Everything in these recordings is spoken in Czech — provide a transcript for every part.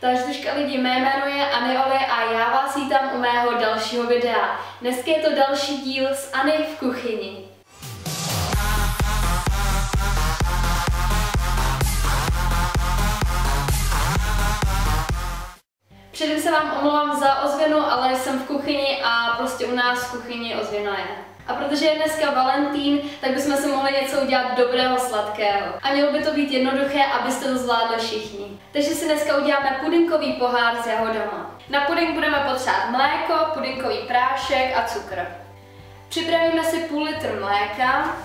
Tažduška lidi, mé jméno je Anioli a já vás vítám u mého dalšího videa. Dneska je to další díl s Any v kuchyni. Předem se vám omlouvám za ozvěnu, ale jsem v kuchyni a prostě u nás v kuchyni ozvěna je. A protože je dneska Valentín, tak bychom si mohli něco udělat dobrého sladkého. A mělo by to být jednoduché, abyste to zvládli všichni. Takže si dneska uděláme pudinkový pohár s jahodama. Na puding budeme potřebovat mléko, pudinkový prášek a cukr. Připravíme si půl litr mléka,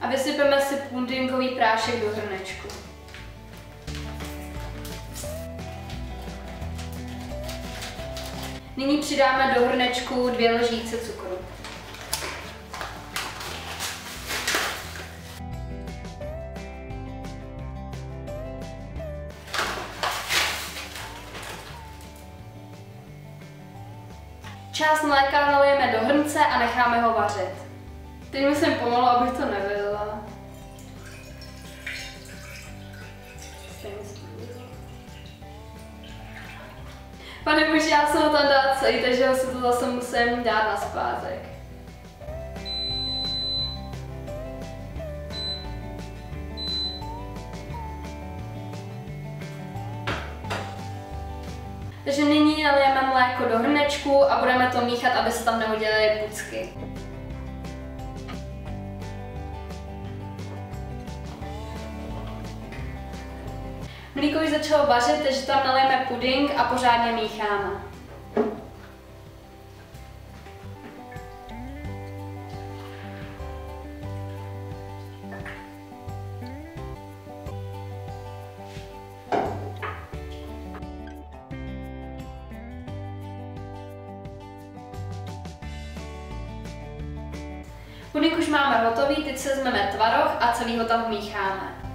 a vysypeme si pudinkový prášek do hrnečku. Nyní přidáme do hrnečku dvě lžíce cukru. Část mléka nalijeme do hrnce a necháme ho vařit. Teď musím pomalu, abych to nevylila. Bože, já jsem ho tam dala celý, takže ho si to zase musím dát na zpátek. Takže nyní nalijeme mléko do hrnečku a budeme to míchat, aby se tam nehodily pucky. Mlíko už začalo vařit, takže tam nalijeme puding a pořádně mícháme. Puding už máme hotový, teď se vezmeme tvaroh a celý ho tam mícháme.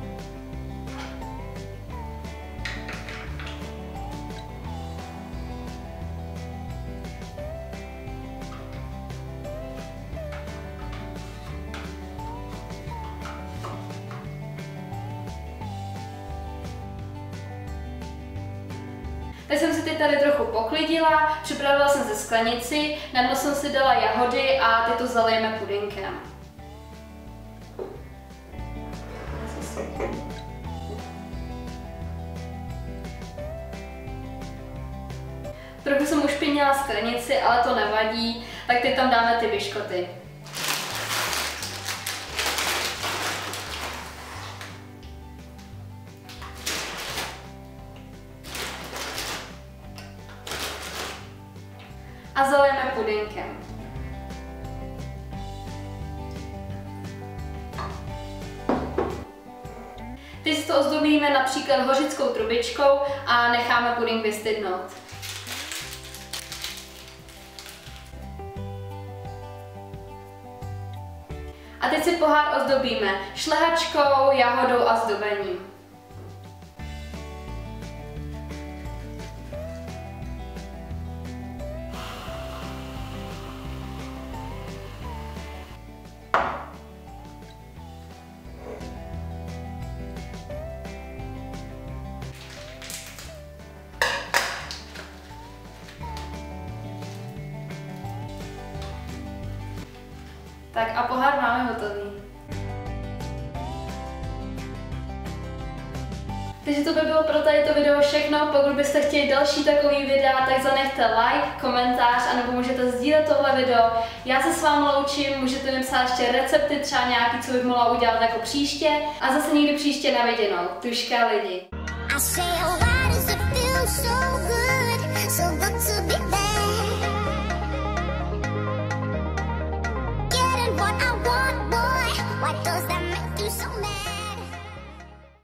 Tak jsem si teď tady trochu poklidila, připravila jsem ze sklenici, na dno jsem si dala jahody a teď to zalijeme pudinkem. Trochu jsem už pěnila sklenici, ale to nevadí, tak teď tam dáme ty biškoty. A zalijeme pudinkem. Teď to ozdobíme například hořickou trubičkou a necháme puding vystydnout. A teď si pohár ozdobíme šlehačkou, jahodou a zdobením. Tak a pohár máme hotový. Takže to by bylo pro tady to video všechno. Pokud byste chtěli další takový videa, tak zanechte like, komentář, anebo můžete sdílet tohle video. Já se s vámi loučím, můžete mi psát ještě recepty, třeba nějaký, co bych mohla udělat jako příště. A zase někdy příště na viděnou. Tuška lidi. I say, oh, why does it feel so good? So good to be